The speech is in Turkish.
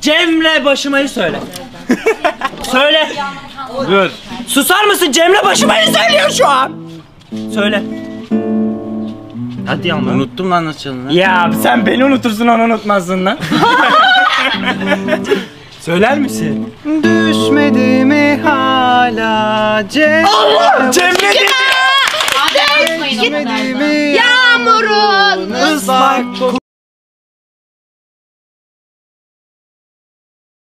Cemre başımayı söyle. söyle. Dur. Susar mısın? Cemre başımayı söylüyor şu an. Söyle. Hadi ama. Unuttum lan nasıl. Ya sen beni unutursun onu unutmazsın lan. Söyler misin? Düşmedi mi hala Cemre? Allah Cemre dedi. Yağmurun ıslak